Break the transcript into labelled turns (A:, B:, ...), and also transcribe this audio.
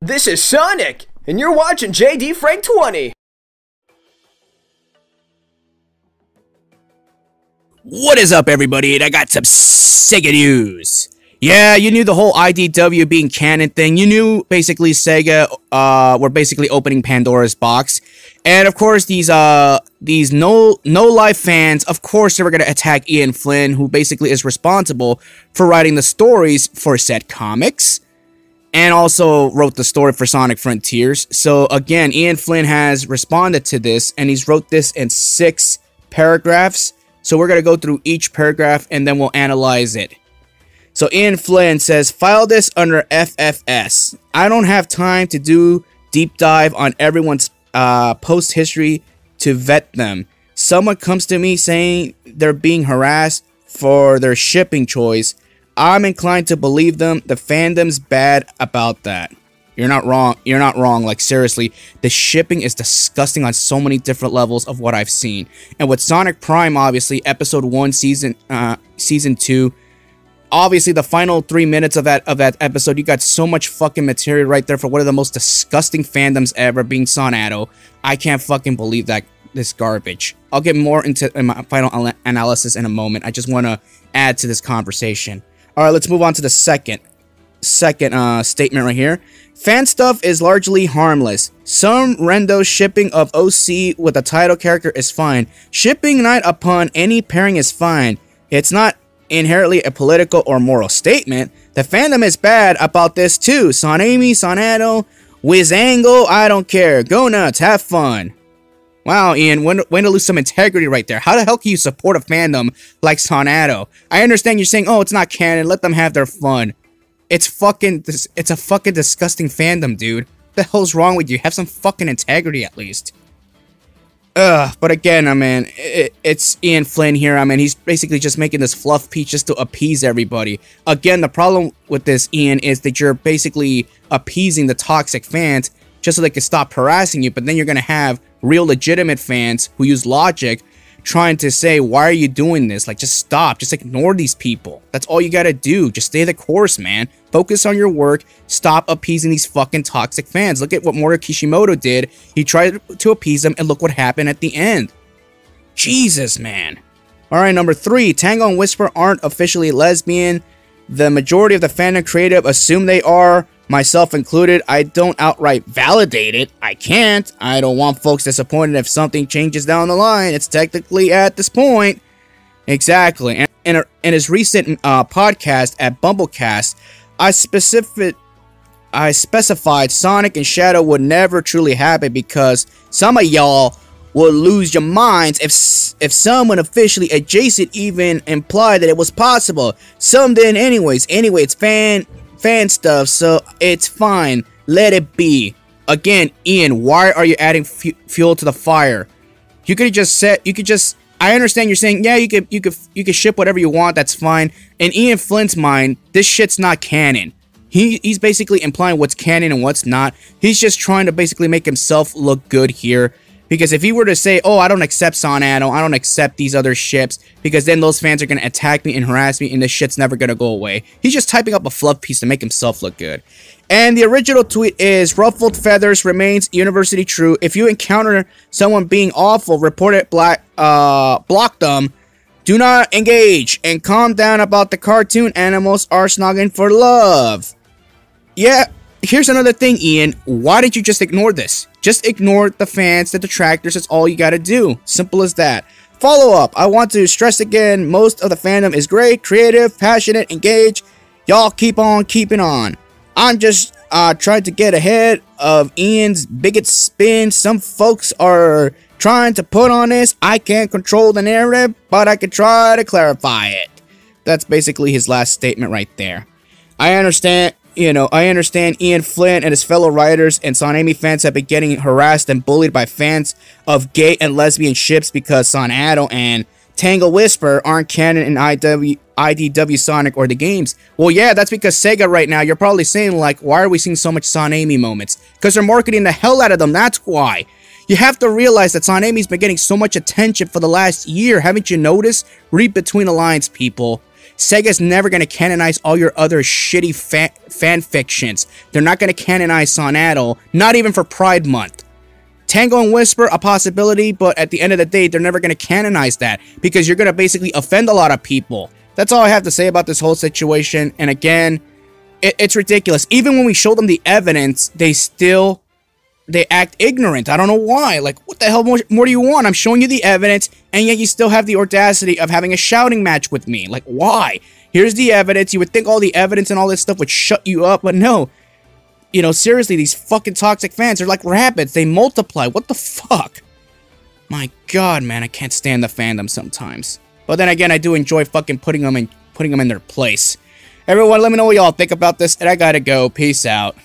A: This is Sonic, and you're watching JD Frank 20.
B: What is up, everybody? And I got some Sega news. Yeah, you knew the whole IDW being canon thing. You knew basically Sega uh, were basically opening Pandora's box, and of course these uh these no no life fans, of course they were gonna attack Ian Flynn, who basically is responsible for writing the stories for said comics, and also wrote the story for Sonic Frontiers. So again, Ian Flynn has responded to this, and he's wrote this in six paragraphs. So we're gonna go through each paragraph and then we'll analyze it. So Ian Flynn says, file this under FFS. I don't have time to do deep dive on everyone's uh, post history to vet them. Someone comes to me saying they're being harassed for their shipping choice. I'm inclined to believe them. The fandom's bad about that. You're not wrong. You're not wrong. Like seriously, the shipping is disgusting on so many different levels of what I've seen. And with Sonic Prime, obviously, episode one, season, uh, season two, obviously the final three minutes of that of that episode, you got so much fucking material right there for one of the most disgusting fandoms ever, being Sonadow. I can't fucking believe that this garbage. I'll get more into in my final analysis in a moment. I just want to add to this conversation. All right, let's move on to the second second uh, statement right here. Fan stuff is largely harmless. Some rando shipping of OC with a title character is fine. Shipping Night upon any pairing is fine. It's not inherently a political or moral statement. The fandom is bad about this too. SonAmy, Sonadow, Wizangle, I don't care. Go nuts, have fun. Wow, Ian, when, when to lose some integrity right there. How the hell can you support a fandom like Sonadow? I understand you're saying, oh, it's not canon, let them have their fun. It's fucking, it's a fucking disgusting fandom, dude. What the hell's wrong with you? Have some fucking integrity at least. Ugh, but again, I mean, it, it's Ian Flynn here. I mean, he's basically just making this fluff piece just to appease everybody. Again, the problem with this, Ian, is that you're basically appeasing the toxic fans just so they can stop harassing you, but then you're going to have real legitimate fans who use logic trying to say, why are you doing this? Like, just stop. Just ignore these people. That's all you gotta do. Just stay the course, man. Focus on your work. Stop appeasing these fucking toxic fans. Look at what Mori Kishimoto did. He tried to appease them, and look what happened at the end. Jesus, man. Alright, number three. Tangle and Whisper aren't officially lesbian. The majority of the fandom creative assume they are myself included, I don't outright validate it. I can't. I don't want folks disappointed if something changes down the line. It's technically at this point. Exactly. And in, a, in his recent uh, podcast at BumbleKast, I specific I specified Sonic and Shadow would never truly happen because some of y'all would lose your minds if if someone officially adjacent even implied that it was possible. Some didn't anyways. Anyway, it's fan fan stuff, so it's fine. Let it be. Again, Ian, why are you adding fu fuel to the fire? You could just set. You could just. I understand you're saying, yeah, you could, you could, you could ship whatever you want. That's fine. In Ian Flynn's mind, this shit's not canon. He, he's basically implying what's canon and what's not. He's just trying to basically make himself look good here. Because if he were to say, oh, I don't accept Sonadow, I don't accept these other ships, because then those fans are going to attack me and harass me, and this shit's never going to go away. He's just typing up a fluff piece to make himself look good. And the original tweet is, Ruffled Feathers remains university true. If you encounter someone being awful, report it, black, uh, block them. Do not engage, and calm down about the cartoon animals are snogging for love. Yeah, here's another thing, Ian. Why did you just ignore this? Just ignore the fans, the detractors. That's all you gotta do. Simple as that. Follow up. I want to stress again, most of the fandom is great, creative, passionate, engaged. Y'all keep on keeping on. I'm just uh, trying to get ahead of Ian's bigot spin. Some folks are trying to put on this. I can't control the narrative, but I can try to clarify it. That's basically his last statement right there. I understand you know, I understand Ian Flynn and his fellow writers and SonAmy fans have been getting harassed and bullied by fans of gay and lesbian ships because Sonadow and Tangle Whisper aren't canon in IW, IDW Sonic or the games. Well, yeah, that's because Sega right now, you're probably saying, like, why are we seeing so much SonAmy moments? Because they're marketing the hell out of them, that's why. You have to realize that SonAmy's been getting so much attention for the last year. Haven't you noticed? Read between the lines, people. Sega's never gonna canonize all your other shitty fa fan fictions. They're not gonna canonize Sonadow, not even for Pride Month. Tangle and Whisper, a possibility, but at the end of the day, they're never gonna canonize that because you're gonna basically offend a lot of people. That's all I have to say about this whole situation. And again, it, it's ridiculous. Even when we show them the evidence, they still they act ignorant. I don't know why. Like, what the hell more, more do you want? I'm showing you the evidence, and yet you still have the audacity of having a shouting match with me. Like, why? Here's the evidence. You would think all the evidence and all this stuff would shut you up, but no. You know, seriously, these fucking toxic fans are like rabbits. They multiply. What the fuck? My god, man, I can't stand the fandom sometimes. But then again, I do enjoy fucking putting them in putting them in their place. Everyone, let me know what y'all think about this, and I gotta go. Peace out.